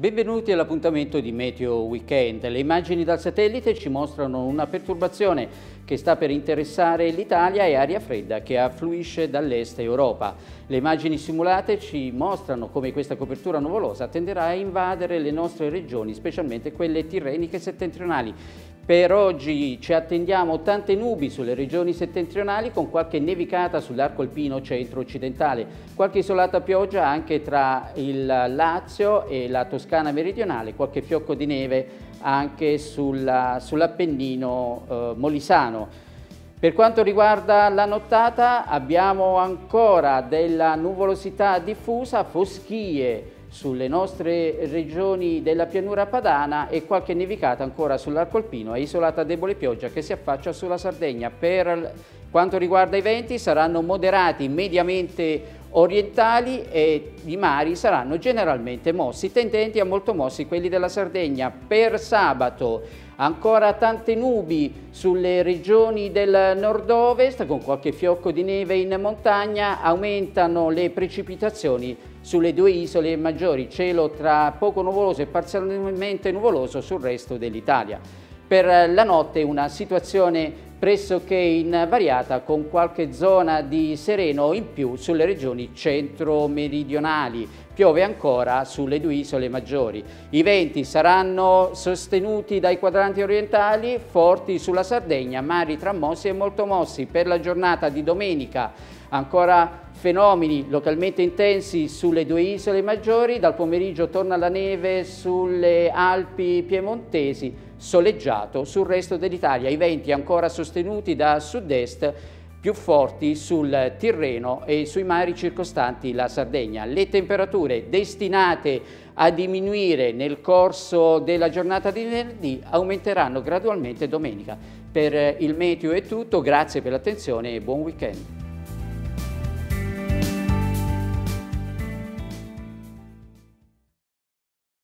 Benvenuti all'appuntamento di Meteo Weekend. Le immagini dal satellite ci mostrano una perturbazione che sta per interessare l'Italia e aria fredda che affluisce dall'est Europa. Le immagini simulate ci mostrano come questa copertura nuvolosa tenderà a invadere le nostre regioni, specialmente quelle tirreniche settentrionali. Per oggi ci attendiamo tante nubi sulle regioni settentrionali con qualche nevicata sull'arco alpino centro-occidentale, qualche isolata pioggia anche tra il Lazio e la Toscana meridionale, qualche fiocco di neve anche sull'Appennino sull eh, molisano. Per quanto riguarda la nottata abbiamo ancora della nuvolosità diffusa, foschie, sulle nostre regioni della pianura padana e qualche nevicata ancora sull'arco alpino e isolata debole pioggia che si affaccia sulla Sardegna. Per quanto riguarda i venti saranno moderati, mediamente orientali e i mari saranno generalmente mossi, tendenti a molto mossi quelli della Sardegna. Per sabato ancora tante nubi sulle regioni del nord-ovest con qualche fiocco di neve in montagna, aumentano le precipitazioni sulle due isole maggiori, cielo tra poco nuvoloso e parzialmente nuvoloso sul resto dell'Italia. Per la notte una situazione pressoché invariata con qualche zona di sereno in più sulle regioni centro-meridionali. Piove ancora sulle due isole maggiori. I venti saranno sostenuti dai quadranti orientali, forti sulla Sardegna, mari tra mossi e molto mossi. Per la giornata di domenica ancora fenomeni localmente intensi sulle due isole maggiori, dal pomeriggio torna la neve sulle Alpi piemontesi, soleggiato sul resto dell'Italia, i venti ancora sostenuti da sud-est più forti sul Tirreno e sui mari circostanti la Sardegna. Le temperature destinate a diminuire nel corso della giornata di venerdì aumenteranno gradualmente domenica. Per il meteo è tutto, grazie per l'attenzione e buon weekend.